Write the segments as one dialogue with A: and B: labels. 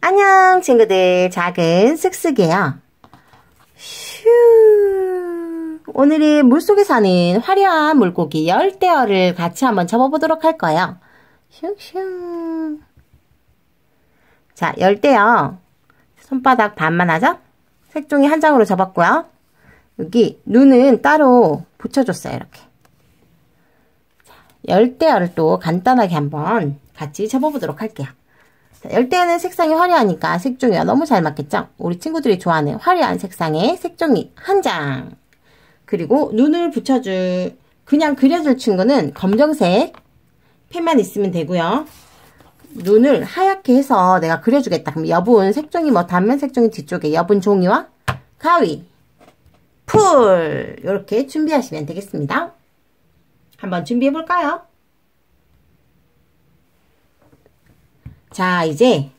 A: 안녕 친구들 작은 쓱쓱이에요. 휴 오늘은 물속에 사는 화려한 물고기 열대어를 같이 한번 접어보도록 할 거예요. 슝슝 자 열대어 손바닥 반만 하죠? 색종이 한 장으로 접었고요. 여기 눈은 따로 붙여줬어요 이렇게. 열대어를 또 간단하게 한번 같이 접어보도록 할게요. 열대어는 색상이 화려하니까 색종이가 너무 잘 맞겠죠? 우리 친구들이 좋아하는 화려한 색상의 색종이 한 장. 그리고 눈을 붙여줄, 그냥 그려줄 친구는 검정색 펜만 있으면 되고요. 눈을 하얗게 해서 내가 그려주겠다. 그럼 여분 색종이 뭐 단면 색종이 뒤쪽에 여분 종이와 가위, 풀 이렇게 준비하시면 되겠습니다. 한번 준비해 볼까요? 자, 이제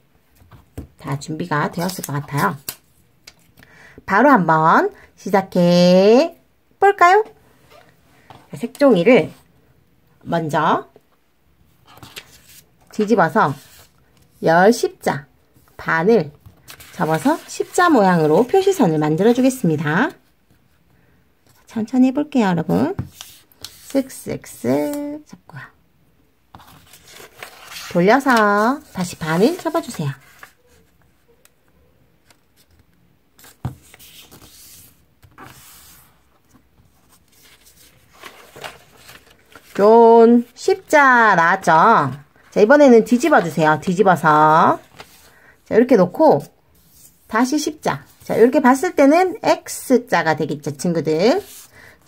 A: 다 준비가 되었을 것 같아요. 바로 한번 시작해 볼까요? 색종이를 먼저 뒤집어서 열 십자 반을 접어서 십자 모양으로 표시선을 만들어 주겠습니다. 천천히 해볼게요, 여러분. 쓱쓱쓱 잡고요. 돌려서 다시 반을 접어주세요. 좀 십자 나왔죠? 자, 이번에는 뒤집어 주세요. 뒤집어서. 자, 이렇게 놓고 다시 십자. 자, 이렇게 봤을 때는 X자가 되겠죠, 친구들.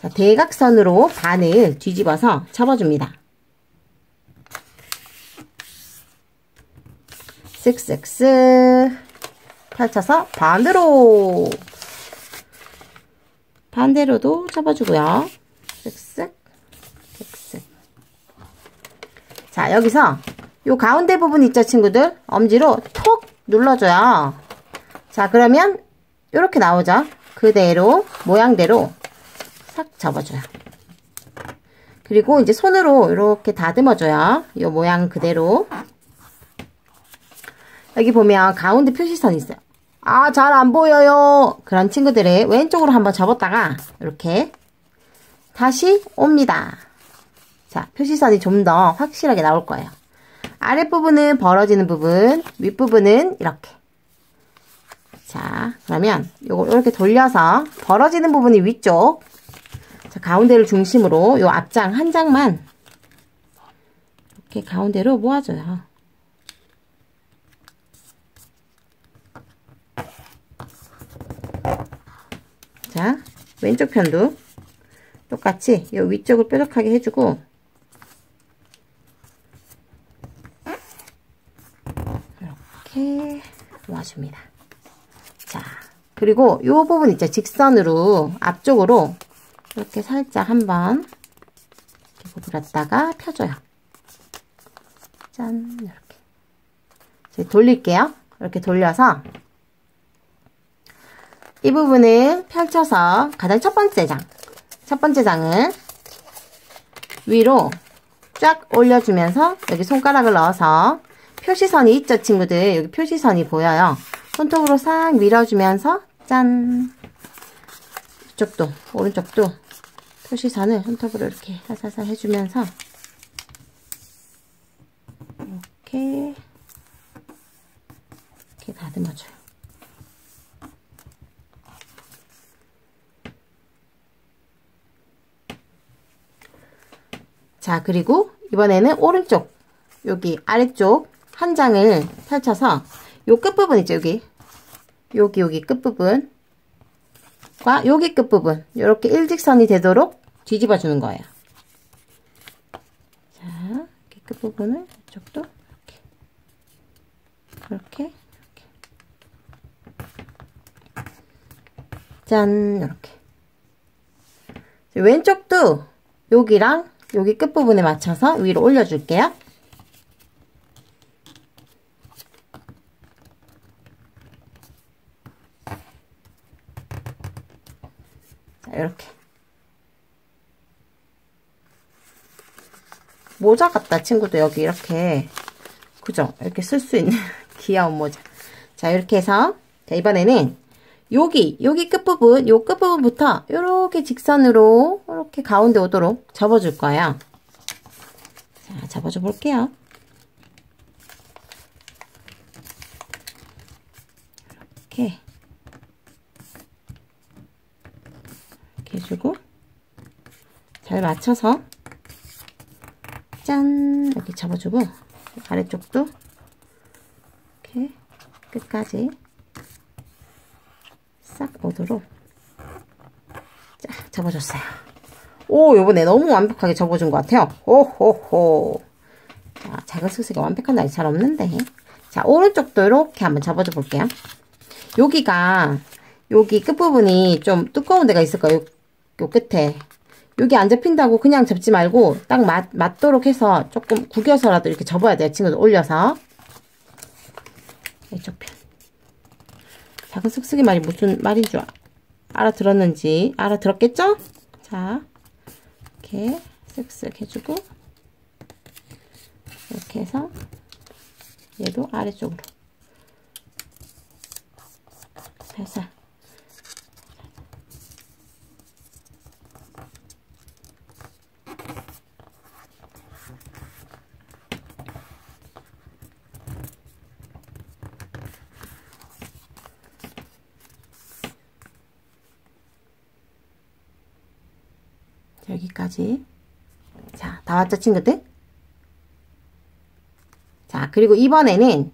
A: 자, 대각선으로 반을 뒤집어서 접어줍니다. 쓱쓱쓱 펼쳐서 반대로 반대로도 접어주고요. 쓱쓱 쓱쓱 자 여기서 요 가운데 부분 있죠 친구들 엄지로 톡 눌러줘요. 자 그러면 이렇게 나오죠. 그대로 모양대로 싹 접어줘요. 그리고 이제 손으로 이렇게 다듬어줘요. 이 모양 그대로 여기 보면 가운데 표시선 있어요. 아, 잘 안 보여요. 그런 친구들의 왼쪽으로 한번 접었다가 이렇게 다시 옵니다. 자, 표시선이 좀 더 확실하게 나올 거예요. 아랫부분은 벌어지는 부분, 윗부분은 이렇게. 자, 그러면 요거 이렇게 돌려서 벌어지는 부분이 위쪽. 자, 가운데를 중심으로 요 앞장 한 장만 이렇게 가운데로 모아줘요. 자, 왼쪽 편도 똑같이 이 위쪽을 뾰족하게 해주고 이렇게 모아줍니다. 자, 그리고 이 부분 있죠? 직선으로 앞쪽으로 이렇게 살짝 한번 이렇게 구부렸다가 펴줘요. 짠, 이렇게. 돌릴게요. 이렇게 돌려서 이 부분을 펼쳐서 가장 첫 번째 장, 첫 번째 장은 위로 쫙 올려주면서 여기 손가락을 넣어서 표시선이 있죠 친구들? 여기 표시선이 보여요. 손톱으로 싹 밀어주면서 짠. 이쪽도 오른쪽도 표시선을 손톱으로 이렇게 살살살 해주면서 이렇게 이렇게 다듬어줘요 자, 그리고 이번에는 오른쪽, 여기 아래쪽 한 장을 펼쳐서 요 끝부분 있죠, 여기. 여기, 여기 끝부분과 여기 끝부분, 이렇게 일직선이 되도록 뒤집어 주는 거예요. 자, 이렇게 끝부분을 이쪽도 이렇게, 이렇게, 이렇게. 짠, 이렇게. 왼쪽도 여기랑 여기 끝부분에 맞춰서 위로 올려줄게요. 자, 이렇게. 모자 같다, 친구도 여기 이렇게. 그죠? 이렇게 쓸 수 있는 귀여운 모자. 자, 이렇게 해서 자, 이번에는 여기, 여기 끝부분, 요 끝부분부터 이렇게 직선으로 이렇게 가운데 오도록 접어줄 거예요. 자, 접어줘 볼게요. 이렇게 이렇게 해주고 잘 맞춰서 짠 이렇게 접어주고 아래쪽도 이렇게 끝까지 싹 오도록 자 접어줬어요. 오 요번에 너무 완벽하게 접어준 것 같아요. 호호호 자 작은 수수가 완벽한 날이 잘 없는데 자 오른쪽도 이렇게 한번 접어줘 볼게요. 여기가 여기 끝부분이 좀 두꺼운 데가 있을 거예요. 요, 요 끝에 여기 안 잡힌다고 그냥 접지 말고 딱 맞, 맞도록 해서 조금 구겨서라도 이렇게 접어야 돼요. 친구들 올려서 이쪽 편 작은 쓱쓱이 말이 무슨 말인 줄 알아들었는지 알아들었겠죠? 자 이렇게 쓱쓱 해주고 이렇게 해서 얘도 아래쪽으로 살살 여기까지 자, 다 왔죠, 친구들? 자, 그리고 이번에는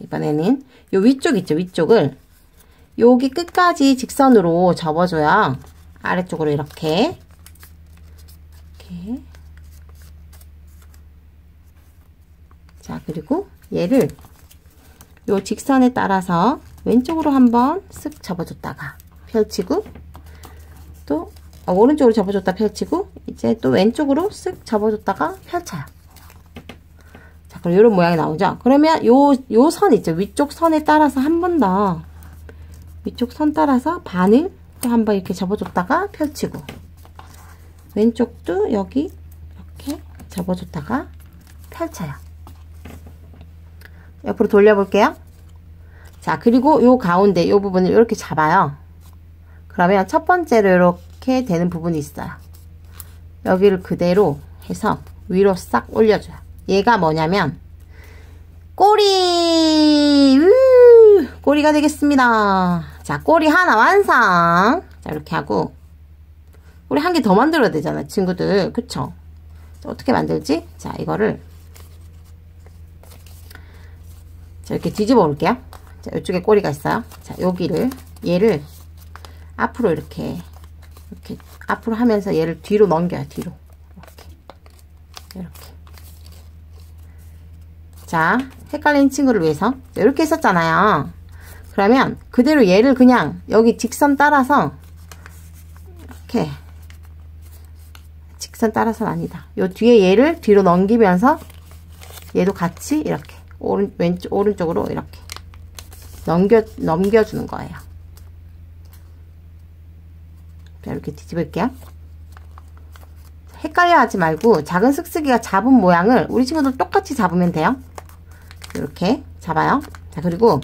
A: 이번에는 요 위쪽 있죠, 위쪽을 여기 끝까지 직선으로 접어줘요. 아래쪽으로 이렇게 이렇게 자, 그리고 얘를 요 직선에 따라서 왼쪽으로 한번 쓱 접어줬다가 펼치고 또 어, 오른쪽으로 접어줬다 펼치고 이제 또 왼쪽으로 쓱 접어줬다가 펼쳐요. 자, 그럼 이런 모양이 나오죠? 그러면 요, 요 선 있죠? 위쪽 선에 따라서 한 번 더 위쪽 선 따라서 반을 또 한 번 이렇게 접어줬다가 펼치고 왼쪽도 여기 이렇게 접어줬다가 펼쳐요. 옆으로 돌려볼게요. 자, 그리고 요 가운데 요 부분을 이렇게 잡아요. 그러면 첫 번째로 이렇게 되는 부분이 있어요. 여기를 그대로 해서 위로 싹 올려줘요. 얘가 뭐냐면 꼬리 으, 꼬리가 되겠습니다. 자 꼬리 하나 완성. 자 이렇게 하고 우리 한 개 더 만들어야 되잖아 친구들 그쵸? 자, 어떻게 만들지? 자 이거를 자 이렇게 뒤집어 볼게요. 자 이쪽에 꼬리가 있어요. 자 여기를 얘를 앞으로 이렇게 이렇게 앞으로 하면서 얘를 뒤로 넘겨요 뒤로. 이렇게. 이렇게. 자 헷갈리는 친구를 위해서 이렇게 했었잖아요. 그러면 그대로 얘를 그냥 여기 직선 따라서 이렇게 직선 따라서는 아니다. 요 뒤에 얘를 뒤로 넘기면서 얘도 같이 이렇게 오른 왼쪽 오른쪽으로 이렇게 넘겨 넘겨주는 거예요 자, 이렇게 뒤집을게요. 헷갈려 하지 말고 작은 쓱쓱이가 잡은 모양을 우리 친구들 똑같이 잡으면 돼요. 이렇게 잡아요. 자, 그리고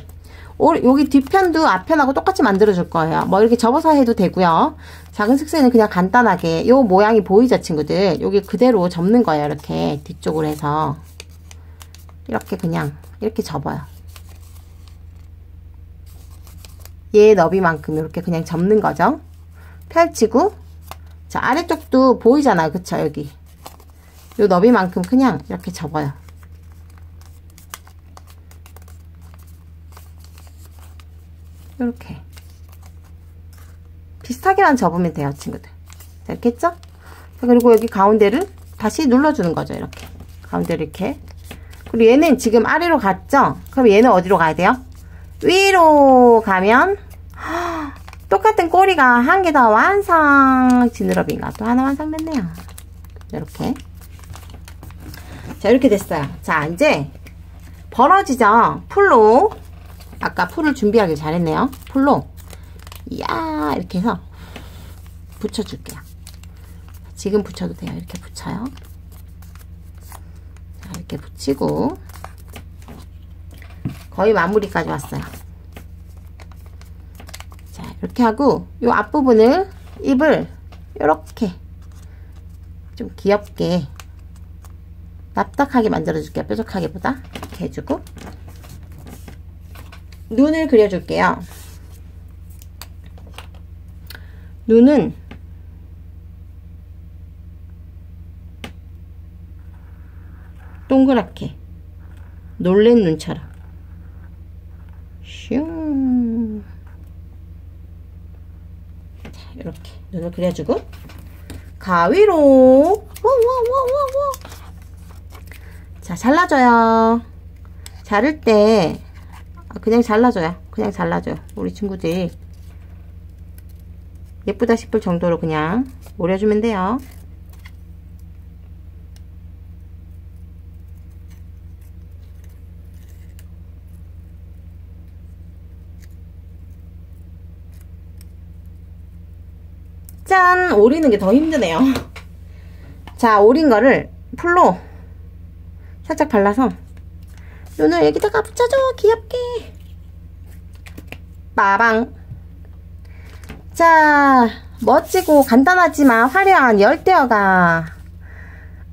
A: 여기 뒷편도 앞편하고 똑같이 만들어줄 거예요. 뭐 이렇게 접어서 해도 되고요. 작은 쓱쓱이는 그냥 간단하게 요 모양이 보이죠, 친구들? 여기 그대로 접는 거예요. 이렇게 뒤쪽으로 해서 이렇게 그냥 이렇게 접어요. 얘 너비만큼 이렇게 그냥 접는 거죠. 펼치고 자 아래쪽도 보이잖아요 그쵸? 여기. 요 너비만큼 그냥 이렇게 접어요. 이렇게. 비슷하게만 접으면 돼요 친구들. 했죠? 자, 그리고 여기 가운데를 다시 눌러주는 거죠 이렇게. 가운데를 이렇게. 그리고 얘는 지금 아래로 갔죠? 그럼 얘는 어디로 가야 돼요? 위로 가면 똑같은 꼬리가 한 개 더 완성. 지느러미가 또 하나 완성됐네요. 이렇게. 자 이렇게 됐어요. 자 이제 벌어지죠? 풀로. 아까 풀을 준비하길 잘했네요. 풀로. 이야 이렇게 해서 붙여줄게요. 지금 붙여도 돼요. 이렇게 붙여요. 자 이렇게 붙이고 거의 마무리까지 왔어요. 자, 이렇게 하고 이 앞부분을 입을 이렇게 좀 귀엽게 납작하게 만들어줄게요. 뾰족하게보다 이렇게 해주고 눈을 그려줄게요. 눈은 동그랗게 놀랜 눈처럼 슝 자, 이렇게 눈을 그려주고 가위로 와와와와와 자 잘라줘요. 자를 때 아, 그냥 잘라줘요. 그냥 잘라줘요. 우리 친구들 예쁘다 싶을 정도로 그냥 오려주면 돼요 짠! 오리는 게 더 힘드네요. 자, 오린 거를 풀로 살짝 발라서 눈을 여기다가 붙여줘. 귀엽게. 빠방. 자, 멋지고 간단하지만 화려한 열대어가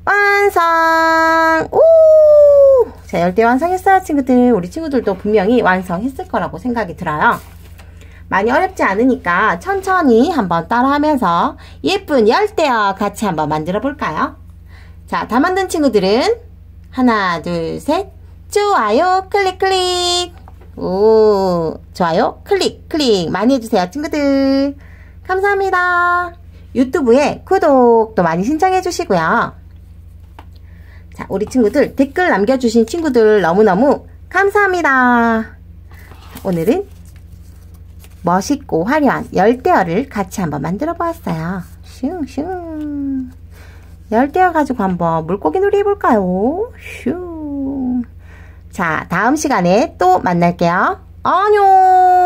A: 완성! 오! 자, 열대 완성했어요, 친구들. 우리 친구들도 분명히 완성했을 거라고 생각이 들어요. 많이 어렵지 않으니까 천천히 한번 따라하면서 예쁜 열대어 같이 한번 만들어 볼까요? 자, 다 만든 친구들은 하나, 둘, 셋. 좋아요, 클릭, 클릭. 오, 좋아요, 클릭, 클릭. 많이 해주세요, 친구들. 감사합니다. 유튜브에 구독도 많이 신청해 주시고요. 자, 우리 친구들 댓글 남겨주신 친구들 너무너무 감사합니다. 오늘은 멋있고 화려한 열대어를 같이 한번 만들어 보았어요. 슝슝. 열대어 가지고 한번 물고기 놀이 해볼까요? 슝. 자, 다음 시간에 또 만날게요. 안녕!